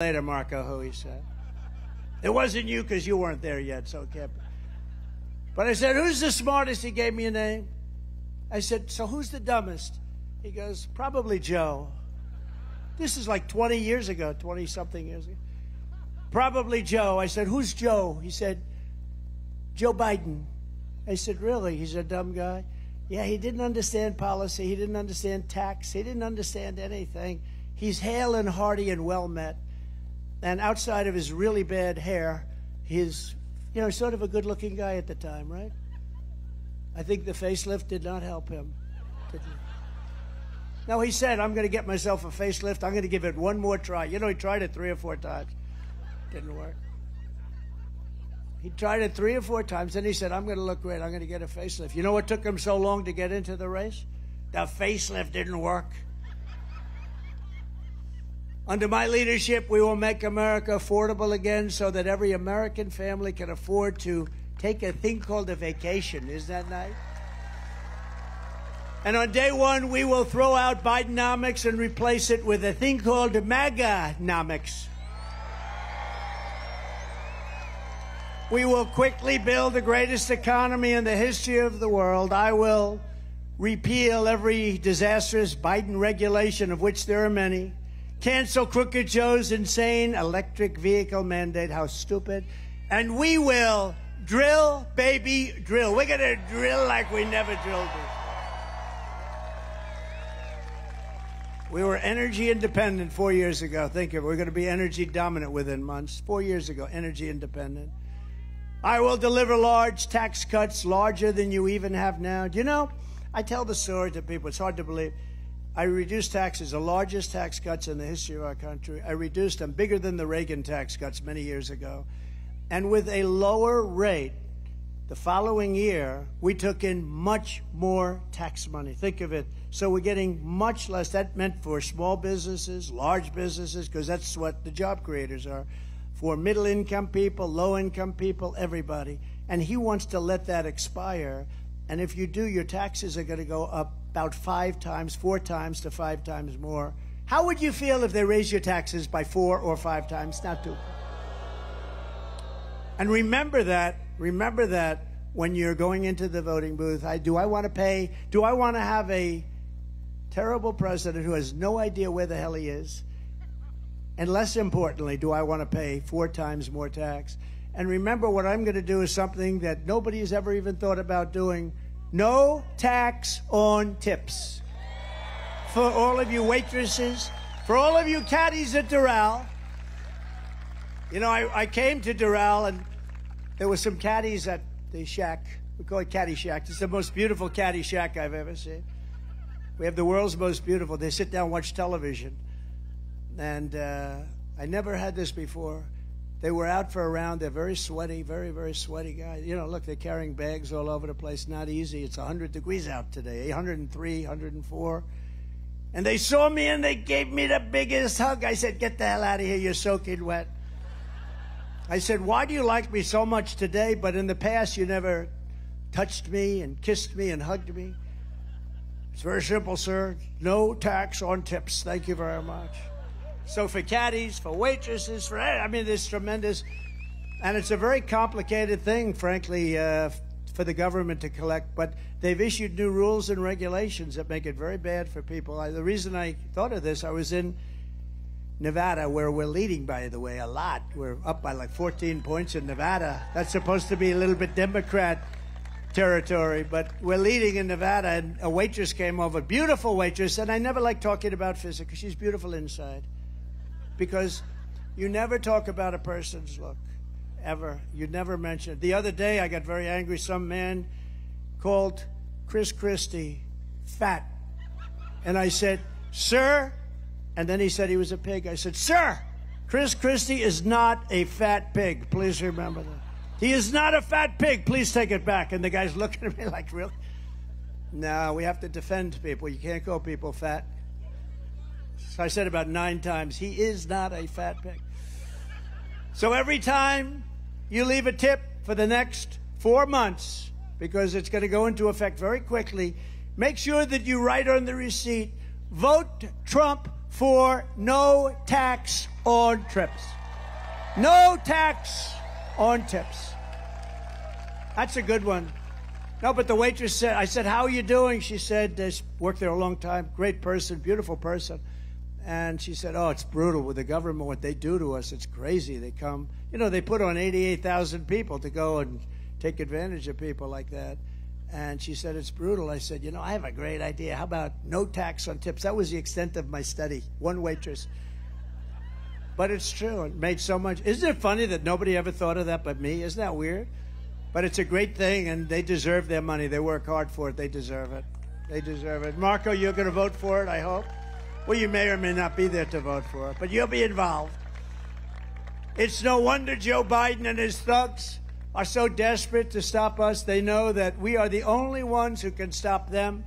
later, Marco, who he said. It wasn't you because you weren't there yet, so it can't be. But I said, Who's the smartest? He gave me a name. I said, So who's the dumbest? He goes, Probably Joe. This is like 20 years ago, 20 something years ago. Probably Joe. I said, Who's Joe? He said, Joe Biden. I said, Really? He's a dumb guy? Yeah, he didn't understand policy. He didn't understand tax. He didn't understand anything. He's hale and hearty and well met. And outside of his really bad hair, he's, you know, sort of a good looking guy at the time, right? I think the facelift did not help him. No, he said, I'm going to get myself a facelift. I'm going to give it one more try. You know, he tried it three or four times. Didn't work. He tried it three or four times. Then he said, I'm going to look great. I'm going to get a facelift. You know what took him so long to get into the race? The facelift didn't work. Under my leadership, we will make America affordable again so that every American family can afford to take a thing called a vacation. Isn't that nice? And on day one, we will throw out Bidenomics and replace it with a thing called MAGAnomics. We will quickly build the greatest economy in the history of the world. I will repeal every disastrous Biden regulation, of which there are many. Cancel Crooked Joe's insane electric vehicle mandate. How stupid. And we will drill, baby, drill. We're going to drill like we never drilled before. We were energy independent four years ago. Think of it. We're going to be energy dominant within months. Four years ago, energy independent. I will deliver large tax cuts, larger than you even have now. Do you know? I tell the story to people. It's hard to believe. I reduced taxes, the largest tax cuts in the history of our country. I reduced them bigger than the Reagan tax cuts many years ago. And with a lower rate, the following year, we took in much more tax money. Think of it. So we're getting much less. That meant for small businesses, large businesses, because that's what the job creators are for middle income people, low income people, everybody. And he wants to let that expire. And if you do, your taxes are going to go up about five times, four times to five times more. How would you feel if they raise your taxes by four or five times? Not two. And remember that, remember that when you're going into the voting booth. I, do I want to pay? Do I want to have a terrible president who has no idea where the hell he is? And less importantly, do I want to pay four times more tax? And remember, what I'm going to do is something that nobody has ever even thought about doing no tax on tips. For all of you waitresses, for all of you caddies at Doral. You know, I, I came to Doral and there were some caddies at the shack. We call it Caddy Shack. It's the most beautiful caddy shack I've ever seen. We have the world's most beautiful. They sit down and watch television. And uh, I never had this before. They were out for a round. They're very sweaty, very, very sweaty guys. You know, look, they're carrying bags all over the place. Not easy. It's 100 degrees out today, 103, 104. And they saw me and they gave me the biggest hug. I said, Get the hell out of here. You're soaking wet. I said, Why do you like me so much today, but in the past you never touched me and kissed me and hugged me? It's very simple, sir. No tax on tips. Thank you very much. So for caddies, for waitresses, for I mean, it's tremendous, and it's a very complicated thing, frankly, uh, for the government to collect. But they've issued new rules and regulations that make it very bad for people. I, the reason I thought of this, I was in Nevada, where we're leading, by the way, a lot. We're up by like 14 points in Nevada. That's supposed to be a little bit Democrat territory, but we're leading in Nevada. And a waitress came over, beautiful waitress, and I never like talking about physics she's beautiful inside because you never talk about a person's look, ever. You never mention it. The other day, I got very angry. Some man called Chris Christie fat. And I said, Sir, and then he said he was a pig. I said, Sir, Chris Christie is not a fat pig. Please remember that. He is not a fat pig. Please take it back. And the guy's looking at me like, Really? No, we have to defend people. You can't call people fat. I said about nine times, he is not a fat pig. So every time you leave a tip for the next four months, because it's going to go into effect very quickly, make sure that you write on the receipt, vote Trump for no tax on trips. No tax on tips. That's a good one. No, but the waitress said, I said, How are you doing? She said, worked there a long time. Great person, beautiful person. And she said, Oh, it's brutal with the government, what they do to us. It's crazy. They come, you know, they put on 88,000 people to go and take advantage of people like that. And she said, It's brutal. I said, You know, I have a great idea. How about no tax on tips? That was the extent of my study. One waitress. But it's true. It made so much. Isn't it funny that nobody ever thought of that but me? Isn't that weird? But it's a great thing, and they deserve their money. They work hard for it. They deserve it. They deserve it. Marco, you're going to vote for it, I hope. Well, you may or may not be there to vote for but you'll be involved. It's no wonder Joe Biden and his thugs are so desperate to stop us. They know that we are the only ones who can stop them.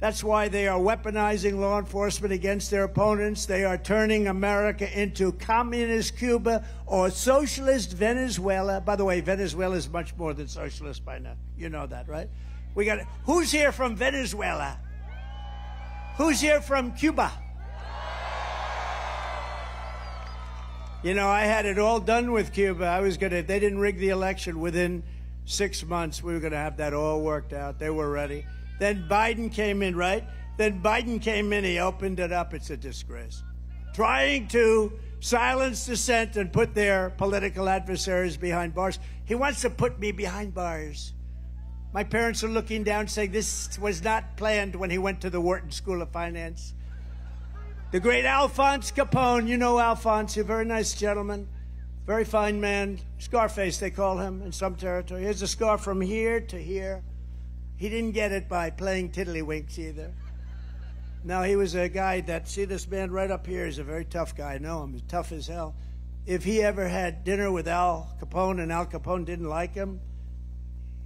That's why they are weaponizing law enforcement against their opponents. They are turning America into communist Cuba or socialist Venezuela. By the way, Venezuela is much more than socialist by now. You know that, right? We got it. who's here from Venezuela? Who's here from Cuba? You know, I had it all done with Cuba. I was going to, they didn't rig the election within six months. We were going to have that all worked out. They were ready. Then Biden came in, right? Then Biden came in, he opened it up. It's a disgrace. Trying to silence dissent and put their political adversaries behind bars. He wants to put me behind bars. My parents are looking down saying this was not planned when he went to the Wharton School of Finance. The great Alphonse Capone, you know Alphonse, a very nice gentleman, very fine man. Scarface, they call him in some territory. He has a scar from here to here. He didn't get it by playing tiddlywinks either. No, he was a guy that, see this man right up here is a very tough guy. I know him, he's tough as hell. If he ever had dinner with Al Capone and Al Capone didn't like him,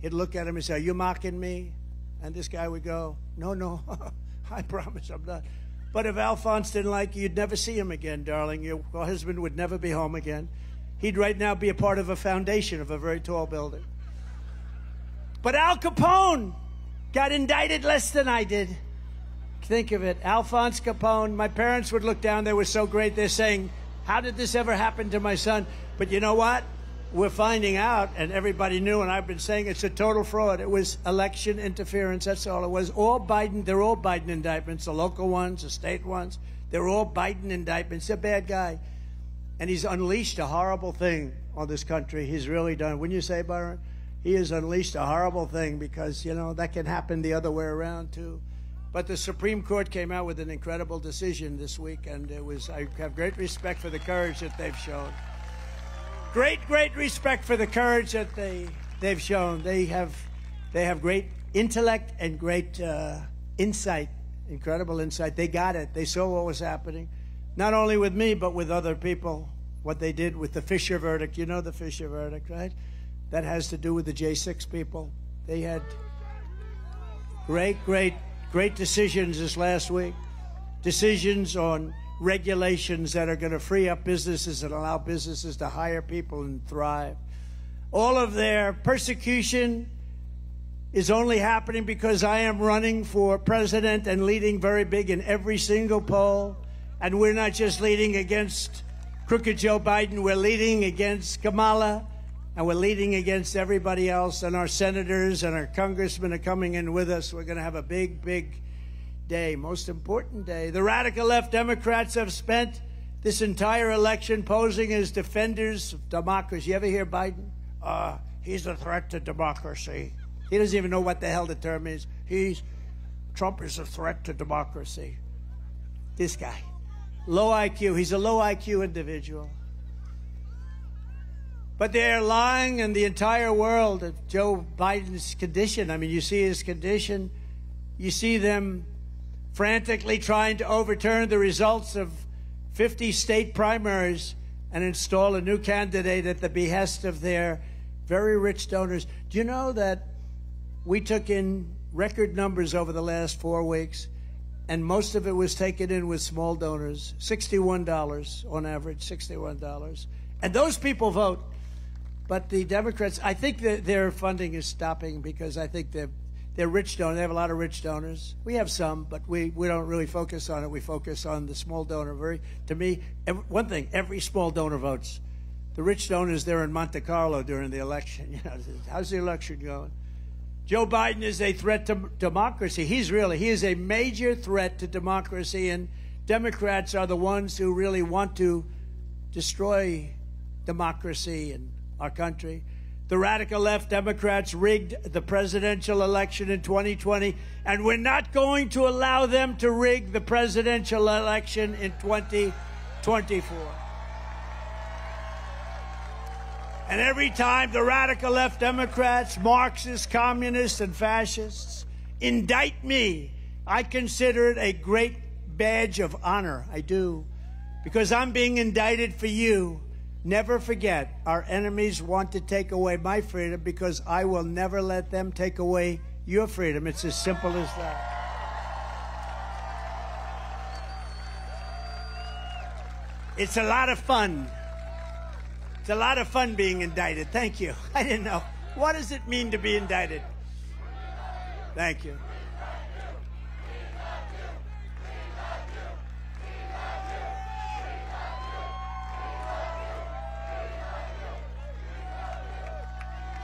he'd look at him and say, Are you mocking me? And this guy would go, No, no, I promise I'm not. But if Alphonse didn't like you, you'd never see him again, darling. Your husband would never be home again. He'd right now be a part of a foundation of a very tall building. But Al Capone got indicted less than I did. Think of it. Alphonse Capone, my parents would look down. They were so great. They're saying, How did this ever happen to my son? But you know what? We're finding out, and everybody knew, and I've been saying it's a total fraud. It was election interference. That's all it was. All Biden, they're all Biden indictments, the local ones, the state ones. They're all Biden indictments. He's a bad guy. And he's unleashed a horrible thing on this country. He's really done. Wouldn't you say, Byron? He has unleashed a horrible thing because, you know, that can happen the other way around, too. But the Supreme Court came out with an incredible decision this week, and it was, I have great respect for the courage that they've shown great, great respect for the courage that they they've shown. They have they have great intellect and great uh, insight, incredible insight. They got it. They saw what was happening, not only with me but with other people. What they did with the Fischer verdict. You know the Fischer verdict, right? That has to do with the J6 people. They had great, great, great decisions this last week. Decisions on regulations that are going to free up businesses and allow businesses to hire people and thrive. All of their persecution is only happening because I am running for president and leading very big in every single poll. And we're not just leading against crooked Joe Biden, we're leading against Kamala and we're leading against everybody else. And our senators and our congressmen are coming in with us. We're going to have a big, big day, most important day. The radical left Democrats have spent this entire election posing as defenders of democracy. You ever hear Biden? Uh, he's a threat to democracy. He doesn't even know what the hell the term is. He's Trump is a threat to democracy. This guy. Low IQ. He's a low IQ individual. But they're lying in the entire world of Joe Biden's condition. I mean, you see his condition. You see them frantically trying to overturn the results of 50 state primaries and install a new candidate at the behest of their very rich donors. Do you know that we took in record numbers over the last four weeks, and most of it was taken in with small donors $61 on average, $61. And those people vote. But the Democrats, I think that their funding is stopping because I think they're They're rich donors. They have a lot of rich donors. We have some, but we, we don't really focus on it. We focus on the small donor. Very to me, every, one thing: every small donor votes. The rich donors there in Monte Carlo during the election. You know, how's the election going? Joe Biden is a threat to democracy. He's really he is a major threat to democracy, and Democrats are the ones who really want to destroy democracy in our country. The radical left Democrats rigged the presidential election in 2020, and we're not going to allow them to rig the presidential election in 2024. And every time the radical left Democrats, Marxists, communists, and fascists indict me, I consider it a great badge of honor. I do. Because I'm being indicted for you. Never forget, our enemies want to take away my freedom because I will never let them take away your freedom. It's as simple as that. It's a lot of fun. It's a lot of fun being indicted. Thank you. I didn't know. What does it mean to be indicted? Thank you.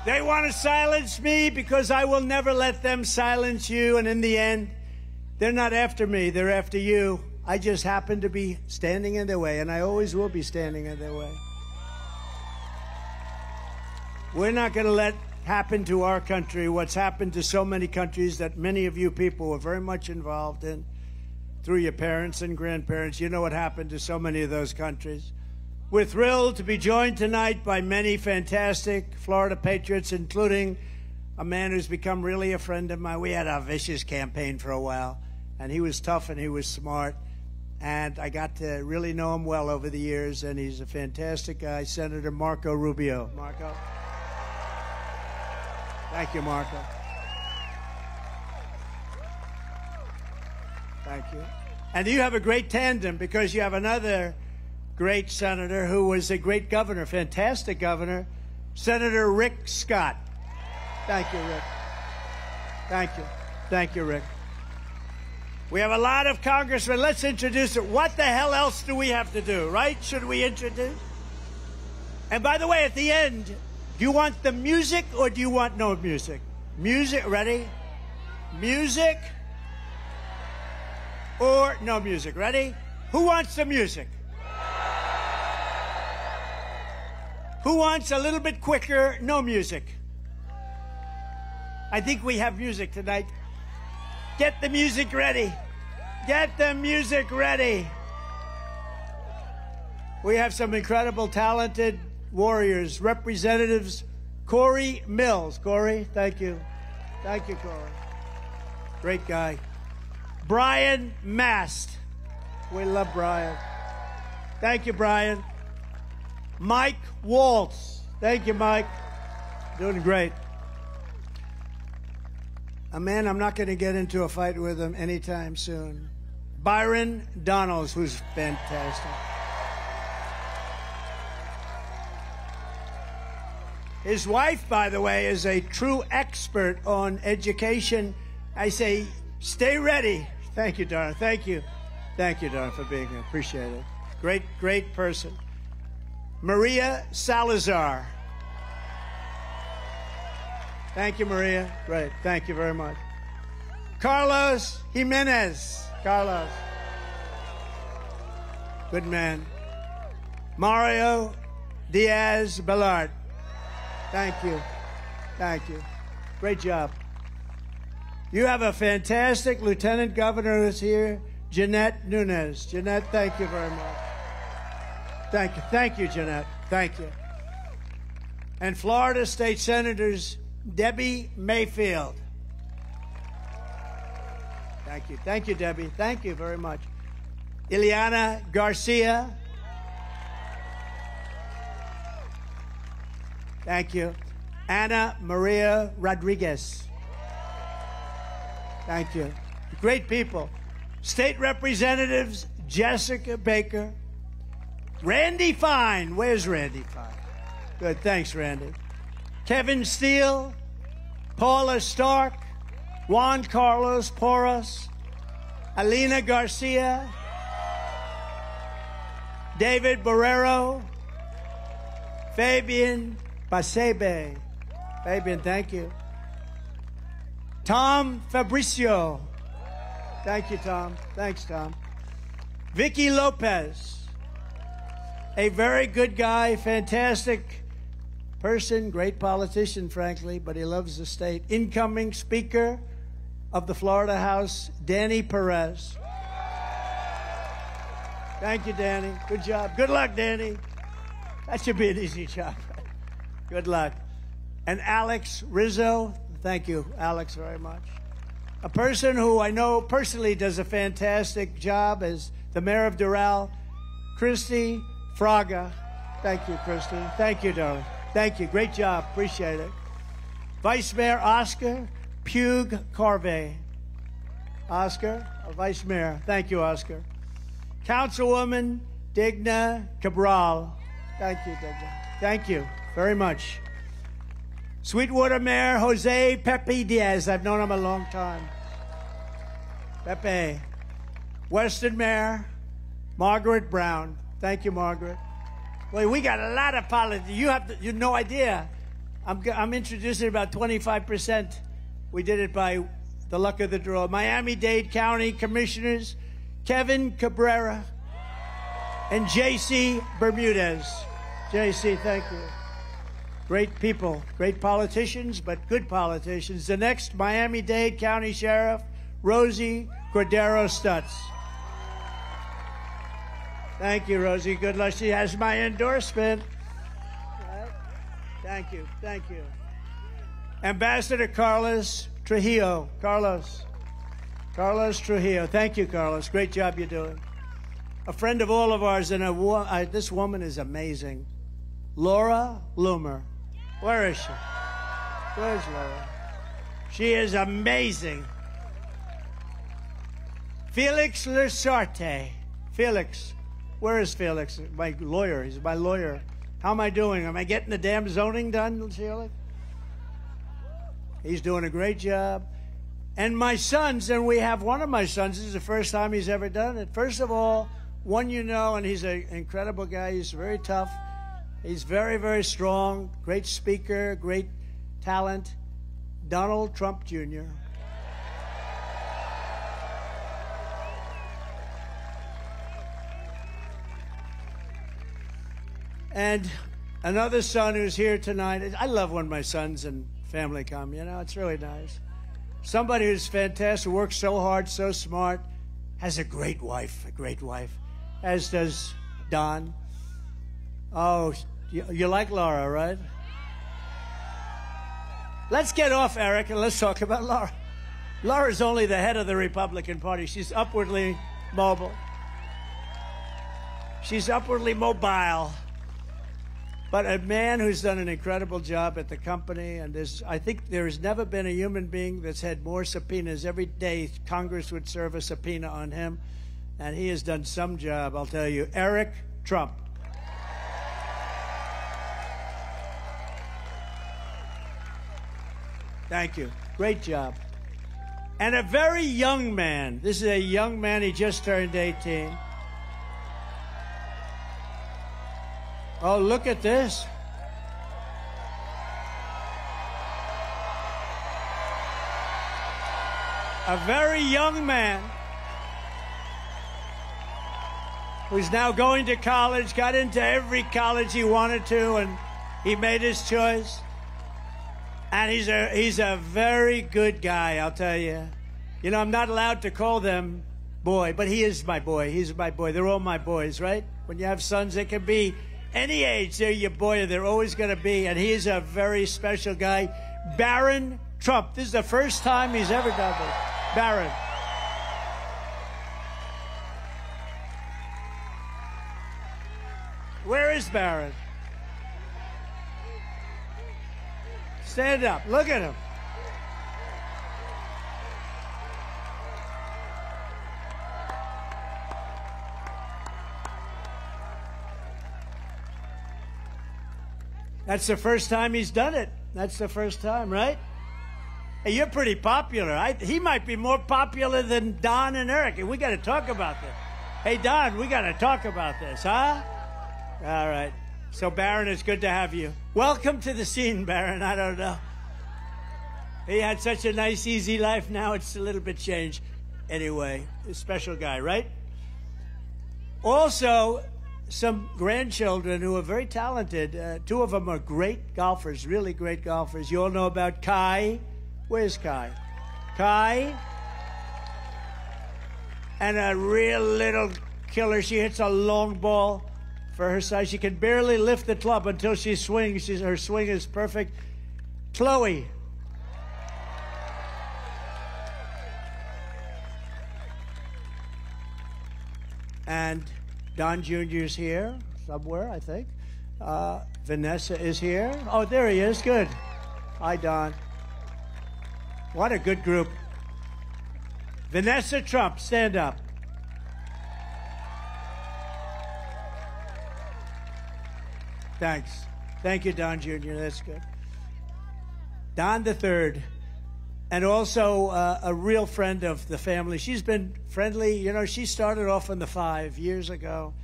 They want to silence me because I will never let them silence you. And in the end, they're not after me, they're after you. I just happen to be standing in their way, and I always will be standing in their way. We're not going to let happen to our country what's happened to so many countries that many of you people were very much involved in through your parents and grandparents. You know what happened to so many of those countries. We're thrilled to be joined tonight by many fantastic Florida Patriots, including a man who's become really a friend of mine. We had a vicious campaign for a while, and he was tough and he was smart. And I got to really know him well over the years, and he's a fantastic guy, Senator Marco Rubio. Marco? Thank you, Marco. Thank you. And you have a great tandem because you have another great senator who was a great governor, fantastic governor, Senator Rick Scott. Thank you, Rick. Thank you. Thank you, Rick. We have a lot of congressmen. Let's introduce it. What the hell else do we have to do, right? Should we introduce? And by the way, at the end, do you want the music or do you want no music? Music, ready? Music or no music? Ready? Who wants the music? Who wants a little bit quicker, no music? I think we have music tonight. Get the music ready. Get the music ready. We have some incredible, talented warriors, representatives. Corey Mills. Corey, thank you. Thank you, Corey. Great guy. Brian Mast. We love Brian. Thank you, Brian. Mike Waltz. Thank you, Mike. Doing great. A man I'm not going to get into a fight with him anytime soon. Byron Donalds, who's fantastic. His wife, by the way, is a true expert on education. I say, stay ready. Thank you, Donna. Thank you. Thank you, Donna, for being here. Appreciate it. Great, great person. Maria Salazar. Thank you, Maria. Great. Thank you very much. Carlos Jimenez. Carlos. Good man. Mario Diaz Balart. Thank you. Thank you. Great job. You have a fantastic lieutenant governor who's here, Jeanette Nunez. Jeanette, thank you very much. Thank you. Thank you, Jeanette. Thank you. And Florida State Senators Debbie Mayfield. Thank you. Thank you, Debbie. Thank you very much. Ileana Garcia. Thank you. Ana Maria Rodriguez. Thank you. Great people. State Representatives Jessica Baker, Randy Fine. Where's Randy Fine? Good. Thanks, Randy. Kevin Steele, Paula Stark, Juan Carlos Porras, Alina Garcia, David Borrero, Fabian Basabe. Fabian, thank you. Tom Fabricio. Thank you, Tom. Thanks, Tom. Vicky Lopez. A very good guy, fantastic person, great politician, frankly, but he loves the state. Incoming Speaker of the Florida House, Danny Perez. Thank you, Danny. Good job. Good luck, Danny. That should be an easy job. Good luck. And Alex Rizo. Thank you, Alex, very much. A person who I know personally does a fantastic job as the mayor of Doral, Christi Fraga. Thank you, Christi. Thank you, darling. Thank you. Great job. Appreciate it. Vice Mayor Oscar Pugue Carvey. Oscar, Vice Mayor. Thank you, Oscar. Councilwoman Digna Cabral. Thank you, Digna. Thank you very much. Sweetwater Mayor Jose Pepe Diaz. I've known him a long time. Pepe. Weston Mayor Margaret Brown. Thank you, Margaret. Well, we got a lot of politics. You have to, you no idea. I'm, I'm introducing about 25%. We did it by the luck of the draw. Miami-Dade County Commissioners Kevin Cabrera and J.C. Bermudez. J.C., thank you. Great people, great politicians, but good politicians. The next Miami-Dade County Sheriff, Rosie Cordero Stutz. Thank you, Rosie. Good luck. She has my endorsement. Right. Thank you. Thank you. Ambassador Carlos Trujillo. Carlos. Carlos Trujillo. Thank you, Carlos. Great job you're doing. A friend of all of ours, and a, uh, this woman is amazing. Laura Loomer. Where is she? Where's Laura? She is amazing. Felix Lasarte. Felix. Where is Felix? My lawyer. He's my lawyer. How am I doing? Am I getting the damn zoning done, Felix? He's doing a great job. And my sons, and we have one of my sons, this is the first time he's ever done it. First of all, one you know, and he's an incredible guy. He's very tough. He's very, very strong, great speaker, great talent. Donald Trump Jr. And another son who's here tonight. I love when my sons and family come, you know, it's really nice. Somebody who's fantastic, works so hard, so smart, has a great wife, a great wife, as does Don. Oh, you, like Lara, right? Let's get off Eric and let's talk about Lara. Lara's only the head of the Republican Party. She's upwardly mobile. She's upwardly mobile. But a man who's done an incredible job at the company, and there's, I think there has never been a human being that's had more subpoenas. Every day, Congress would serve a subpoena on him, and he has done some job, I'll tell you. Eric Trump. Thank you. Great job. And a very young man. This is a young man. He just turned 18. Oh, look at this. A very young man who's now going to college, got into every college he wanted to, and he made his choice. And he's a he's a very good guy, I'll tell you. You know, I'm not allowed to call them boy, but he is my boy. He's my boy. They're all my boys, right? When you have sons, they can be any age, they're your boy. They're always going to be. And he's a very special guy. Barron Trump. This is the first time he's ever done this. Barron. Where is Barron? Stand up. Look at him. That's the first time he's done it. That's the first time, right? Hey, you're pretty popular. I, he might be more popular than Don and Eric. And we got to talk about this. Hey, Don, we got to talk about this, huh? All right. So, Barron, it's good to have you. Welcome to the scene, Barron. I don't know. He had such a nice, easy life. Now it's a little bit changed. Anyway, a special guy, right? Also, some grandchildren who are very talented. Uh, two of them are great golfers, really great golfers. You all know about Kai. Where's Kai? Kai. And a real little killer. She hits a long ball for her size. She can barely lift the club until she swings. She's, her swing is perfect. Chloe. And Don Jr. is here somewhere, I think. Uh, Vanessa is here. Oh, there he is. Good. Hi, Don. What a good group. Vanessa Trump, stand up. Thanks. Thank you, Don Jr. That's good. Don the Third, and also uh, a real friend of the family. She's been friendly. You know, she started off in the Five years ago,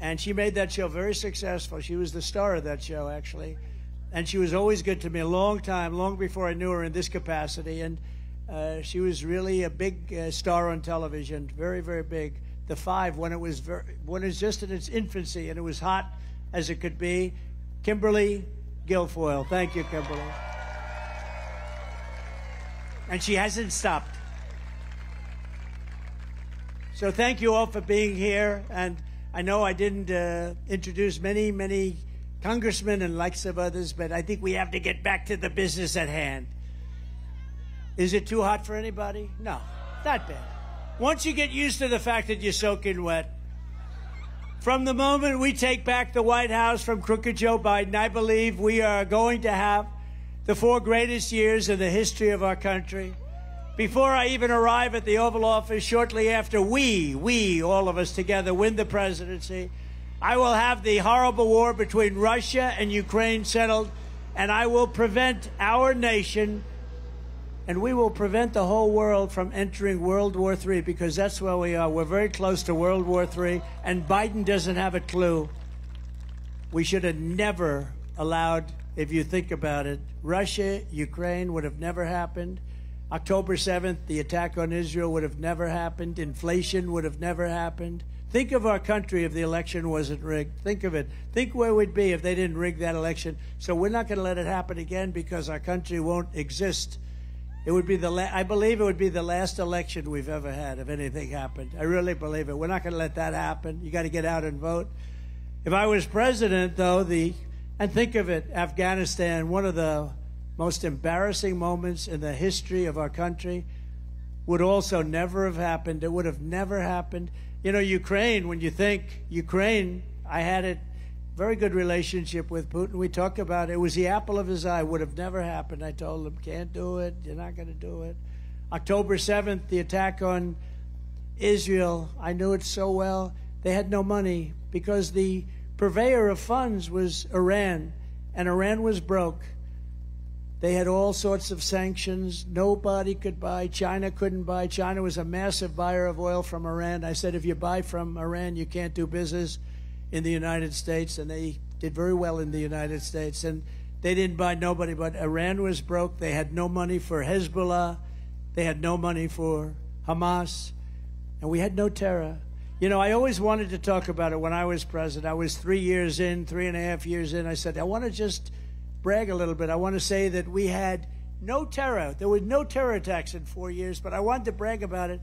and she made that show very successful. She was the star of that show, actually, and she was always good to me a long time, long before I knew her in this capacity. And uh, she was really a big uh, star on television, very, very big. The Five, when it was very, when it was just in its infancy, and it was hot as it could be. Kimberly Guilfoyle. Thank you, Kimberly. And she hasn't stopped. So thank you all for being here. And I know I didn't uh, introduce many, many congressmen and likes of others, but I think we have to get back to the business at hand. Is it too hot for anybody? No, not bad. Once you get used to the fact that you're soaking wet, from the moment we take back the White House from crooked Joe Biden, I believe we are going to have the four greatest years in the history of our country. Before I even arrive at the Oval Office, shortly after we, we, all of us together, win the presidency, I will have the horrible war between Russia and Ukraine settled, and I will prevent our nation and we will prevent the whole world from entering World War III because that's where we are. We're very close to World War III, and Biden doesn't have a clue. We should have never allowed, if you think about it, Russia, Ukraine would have never happened. October 7th, the attack on Israel would have never happened. Inflation would have never happened. Think of our country if the election wasn't rigged. Think of it. Think where we'd be if they didn't rig that election. So we're not going to let it happen again because our country won't exist it would be the la- I believe it would be the last election we've ever had if anything happened. I really believe it. We're not going to let that happen. You got to get out and vote. If I was president, though, the and think of it, Afghanistan, one of the most embarrassing moments in the history of our country, would also never have happened. It would have never happened. You know, Ukraine. When you think Ukraine, I had a very good relationship with Putin. We talked about it. It was the apple of his eye. Would have never happened. I told him, can't do it. You're not going to do it. October 7th, the attack on Israel. I knew it so well. They had no money because the purveyor of funds was Iran, and Iran was broke. They had all sorts of sanctions. Nobody could buy. China couldn't buy. China was a massive buyer of oil from Iran. I said, if you buy from Iran, you can't do business in the United States, and they did very well in the United States. And they didn't buy nobody, but Iran was broke. They had no money for Hezbollah. They had no money for Hamas. And we had no terror. You know, I always wanted to talk about it when I was president. I was three years in, three and a half years in. I said, I want to just brag a little bit. I want to say that we had no terror. There were no terror attacks in four years, but I wanted to brag about it.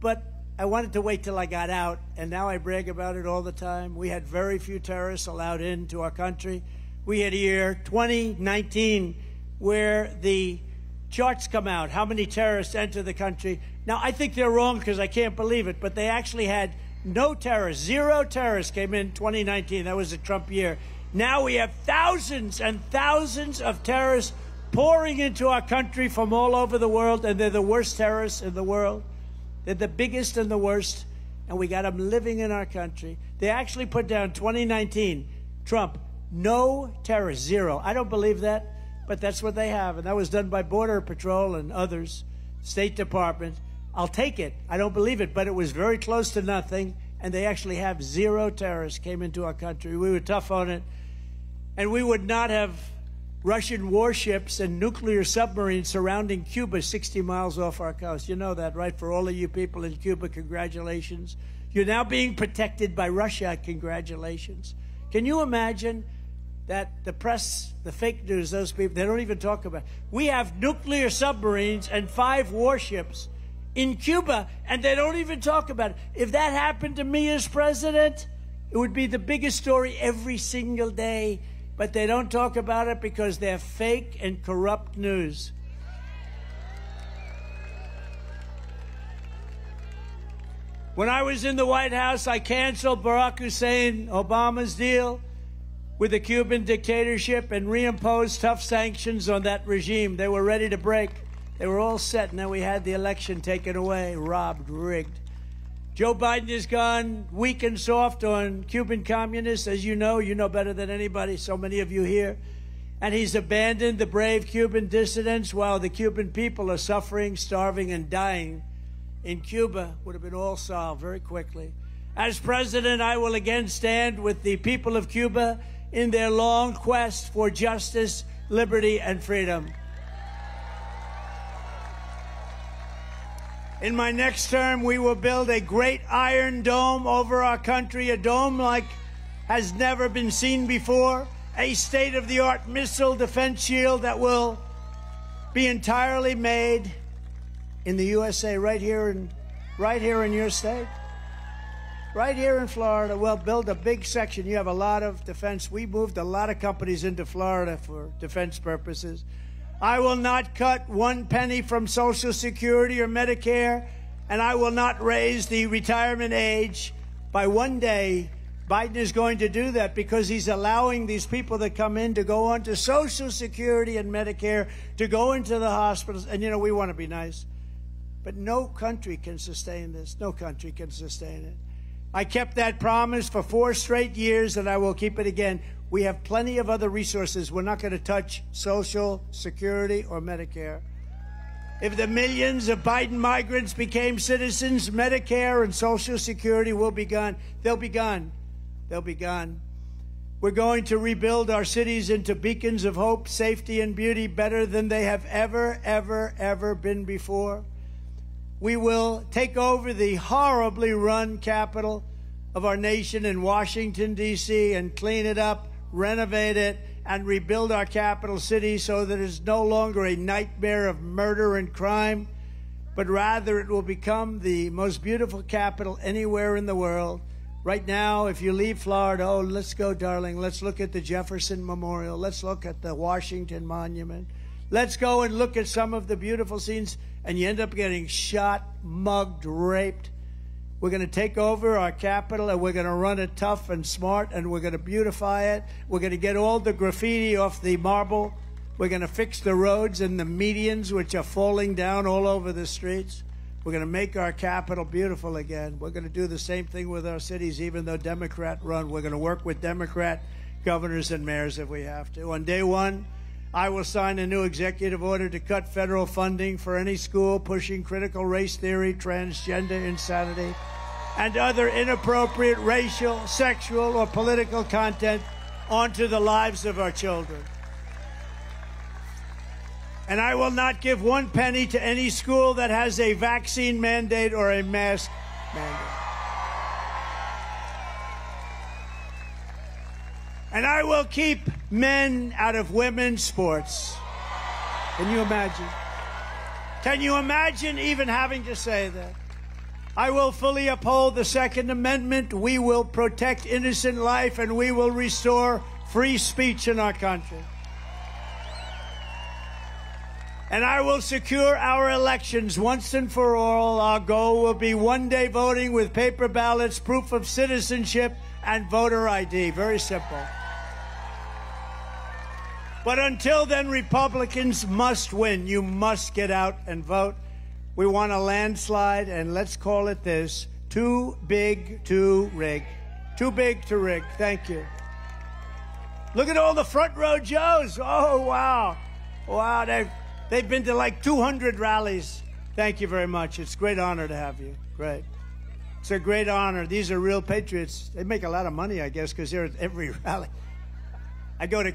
But I wanted to wait till I got out, and now I brag about it all the time. We had very few terrorists allowed into our country. We had a year 2019 where the charts come out, how many terrorists enter the country. Now, I think they're wrong because I can't believe it, but they actually had no terrorists, zero terrorists came in 2019. That was a Trump year. Now we have thousands and thousands of terrorists pouring into our country from all over the world, and they're the worst terrorists in the world. They're the biggest and the worst, and we got them living in our country. They actually put down 2019, Trump, no terrorists, zero. I don't believe that. but that's what they have. And that was done by Border Patrol and others, State Department. I'll take it. I don't believe it, but it was very close to nothing. And they actually have zero terrorists came into our country. We were tough on it. And we would not have Russian warships and nuclear submarines surrounding Cuba 60 miles off our coast. You know that, right? For all of you people in Cuba, congratulations. You're now being protected by Russia. Congratulations. Can you imagine that the press, the fake news, those people, they don't even talk about. It. We have nuclear submarines and five warships in Cuba, and they don't even talk about it. If that happened to me as president, it would be the biggest story every single day. But they don't talk about it because they're fake and corrupt news. When I was in the White House, I canceled Barack Hussein Obama's deal with the Cuban dictatorship and reimposed tough sanctions on that regime. They were ready to break. They were all set, and then we had the election taken away, robbed, rigged. Joe Biden has gone weak and soft on Cuban communists, as you know. You know better than anybody, so many of you here. And he's abandoned the brave Cuban dissidents while the Cuban people are suffering, starving, and dying. In Cuba, would have been all solved very quickly. As president, I will again stand with the people of Cuba in their long quest for justice, liberty, and freedom. In my next term, we will build a great iron dome over our country, a dome like has never been seen before, a state of the art missile defense shield that will be entirely made in the USA right here in right here in your state right here in Florida, we'll build a big section. You have a lot of defense. We moved a lot of companies into Florida for defense purposes. I will not cut one penny from Social Security or Medicare, and I will not raise the retirement age by one day. Biden is going to do that because he's allowing these people that come in to go on to Social Security and Medicare, to go into the hospitals. And, you know, we want to be nice. But no country can sustain this. No country can sustain it. I kept that promise for four straight years, and I will keep it again. We have plenty of other resources. We're not going to touch Social Security or Medicare. If the millions of Biden migrants became citizens, Medicare and Social Security will be gone. They'll be gone. They'll be gone. We're going to rebuild our cities into beacons of hope, safety, and beauty better than they have ever, ever, ever been before we will take over the horribly run capital of our nation in Washington, D.C., and clean it up, renovate it, and rebuild our capital city so that it's no longer a nightmare of murder and crime, but rather it will become the most beautiful capital anywhere in the world. Right now, if you leave Florida, oh, let's go, darling. Let's look at the Jefferson Memorial. Let's look at the Washington Monument. Let's go and look at some of the beautiful scenes and you end up getting shot, mugged, raped. We're going to take over our capital and we're going to run it tough and smart and we're going to beautify it. We're going to get all the graffiti off the marble. We're going to fix the roads and the medians, which are falling down all over the streets. We're going to make our capital beautiful again. We're going to do the same thing with our cities, even though Democrat run. We're going to work with Democrat governors and mayors if we have to. On day one, I will sign a new executive order to cut federal funding for any school pushing critical race theory, transgender insanity, and other inappropriate racial, sexual, or political content onto the lives of our children. And I will not give one penny to any school that has a vaccine mandate or a mask mandate. And I will keep men out of women's sports. Can you imagine? Can you imagine even having to say that? I will fully uphold the Second Amendment. We will protect innocent life and we will restore free speech in our country. And I will secure our elections once and for all. Our goal will be one day voting with paper ballots, proof of citizenship, and voter ID. Very simple. But until then, Republicans must win. You must get out and vote. We want a landslide, and let's call it this too big to rig. Too big to rig. Thank you. Look at all the front row Joes. Oh, wow. Wow, they've, they've been to like 200 rallies. Thank you very much. It's a great honor to have you. Great. It's a great honor. These are real patriots. They make a lot of money, I guess, because they're at every rally. I go to